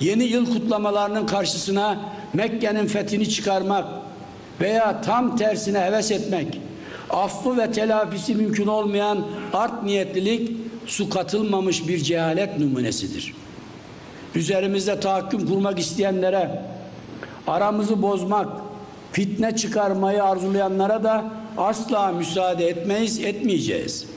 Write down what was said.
yeni yıl kutlamalarının karşısına Mekke'nin fethini çıkarmak veya tam tersine heves etmek, affı ve telafisi mümkün olmayan art niyetlilik su katılmamış bir cehalet numunesidir. Üzerimizde tahakküm kurmak isteyenlere, aramızı bozmak, fitne çıkarmayı arzulayanlara da asla müsaade etmeyiz, etmeyeceğiz.